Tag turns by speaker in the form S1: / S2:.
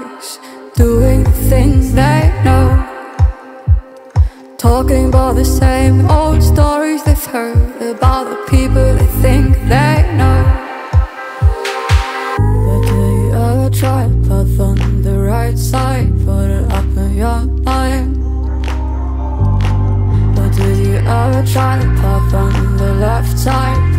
S1: eyes, doing the things they know. Talking about the same old stories they've heard about the people they think they know. But do you ever try to path on the right side? Put it up in your mind. But did you ever try to path on the left side?